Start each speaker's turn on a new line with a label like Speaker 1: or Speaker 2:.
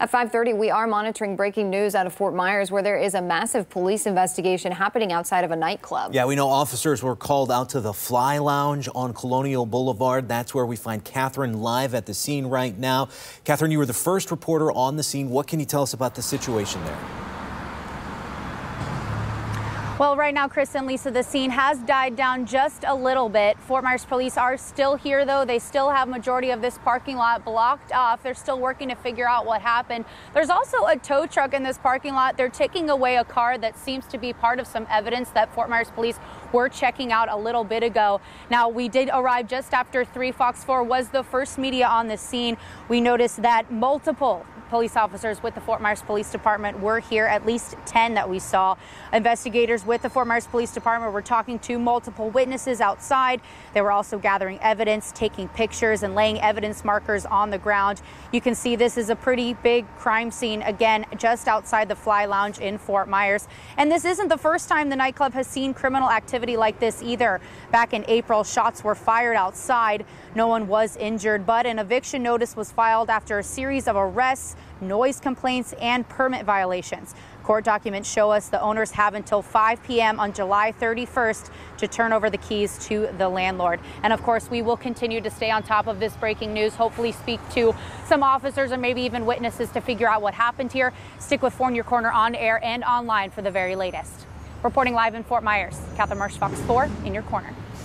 Speaker 1: At 5:30, we are monitoring breaking news out of Fort Myers, where there is a massive police investigation happening outside of a nightclub.
Speaker 2: Yeah, we know officers were called out to the Fly Lounge on Colonial Boulevard. That's where we find Catherine live at the scene right now. Catherine, you were the first reporter on the scene. What can you tell us about the situation there?
Speaker 3: Well, right now, Chris and Lisa, the scene has died down just a little bit. Fort Myers police are still here, though. They still have majority of this parking lot blocked off. They're still working to figure out what happened. There's also a tow truck in this parking lot. They're taking away a car that seems to be part of some evidence that Fort Myers police were checking out a little bit ago. Now, we did arrive just after 3. Fox 4 was the first media on the scene. We noticed that multiple police officers with the Fort Myers Police Department were here, at least 10 that we saw. Investigators with the Fort Myers Police Department were talking to multiple witnesses outside. They were also gathering evidence, taking pictures, and laying evidence markers on the ground. You can see this is a pretty big crime scene, again, just outside the Fly Lounge in Fort Myers. And this isn't the first time the nightclub has seen criminal activity like this either. Back in April, shots were fired outside. No one was injured, but an eviction notice was filed after a series of arrests noise complaints, and permit violations. Court documents show us the owners have until 5 p.m. on July 31st to turn over the keys to the landlord. And of course, we will continue to stay on top of this breaking news, hopefully speak to some officers or maybe even witnesses to figure out what happened here. Stick with Four in Your Corner on air and online for the very latest. Reporting live in Fort Myers, Catherine Marsh, Fox 4 in your corner.